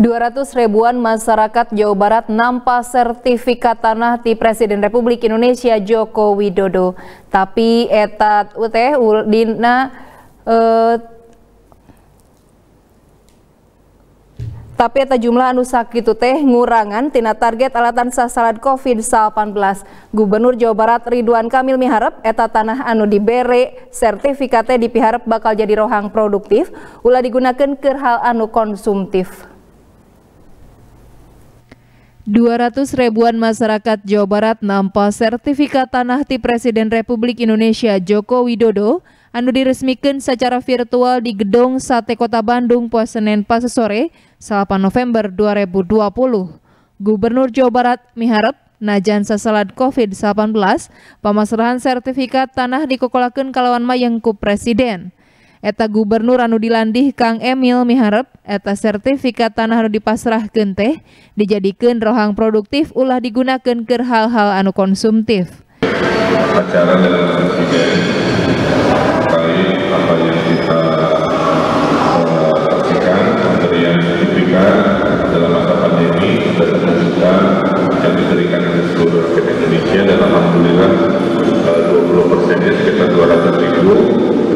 200 ribuan masyarakat Jawa Barat nampak sertifikat tanah di Presiden Republik Indonesia Joko Widodo. Tapi etat uteh dina eh, tapi eta jumlah anu sakit teh ngurangan tina target alatan sasaran COVID-19. Gubernur Jawa Barat Ridwan Kamil miharap eta tanah anu dibere sertifikatnya dipiharap bakal jadi rohang produktif ulah digunakan ke hal anu konsumtif. 200 ribuan masyarakat Jawa Barat nampak sertifikat tanah di Presiden Republik Indonesia Joko Widodo anu diresmikan secara virtual di Gedung Sate Kota Bandung puas Senin pas sore 8 November 2020. Gubernur Jawa Barat miharap najan sasalat COVID-19 pemasrahan sertifikat tanah dikokolakan kalawan mayang ku Presiden. Eta gubernur anu dilandih Kang Emil miharap eta sertifikat tanah anu dipasrah teh dijadikan rohang produktif ulah digunakan ke hal-hal anu konsumtif. Acara dengan Presiden apa yang kita uh, saksikan pemberian sertifikat dalam masa pandemi sudah satu juta yang diberikan ke seluruh rakyat Indonesia dan Alhamdulillah uh, 20 persennya sekitar 200 ribu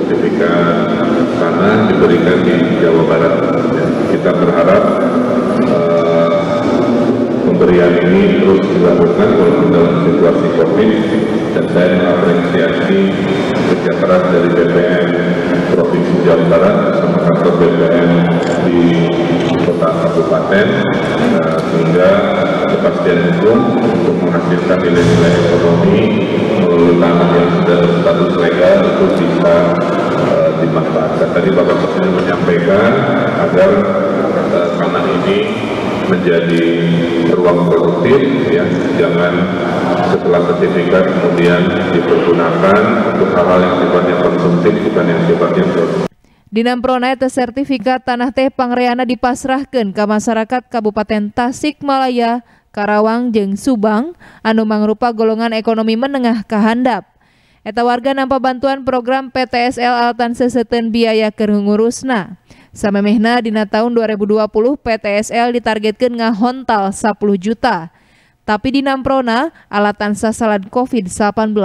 sertifikat tanah diberikan di Jawa Barat. Kita berharap uh, pemberian ini terus dilakukan walaupun dalam situasi COVID dan saya mengapresiasi kerja keras dari BPM Provinsi Jawa Barat bersama kantor BPM di kota kabupaten uh, sehingga kepastian hukum untuk menghasilkan nilai-nilai ekonomi melalui tanah yang sudah berstatus legal itu bisa dimanfaatkan. Tadi Bapak Presiden menyampaikan agar uh, tanah ini menjadi ruang produktif ya jangan setelah sertifikat kemudian dipergunakan untuk hal-hal yang sifatnya konsumtif bukan yang sifatnya produktif. Dinamprona eta sertifikat tanah teh pangreana dipasrahkan ke masyarakat Kabupaten Tasikmalaya, Karawang, jeung Subang anu mangrupa golongan ekonomi menengah kahandap. Eta warga nampak bantuan program PTSL altan seseten biaya kerungurusna. Samemehna dina tahun 2020 PTSL ditargetkan ngahontal 10 juta. Tapi di Namprona, alatan sasalan COVID-19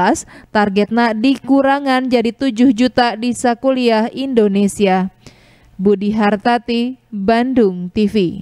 targetna dikurangan jadi 7 juta di sakuliah Indonesia. Budi Hartati, Bandung TV.